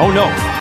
Oh no,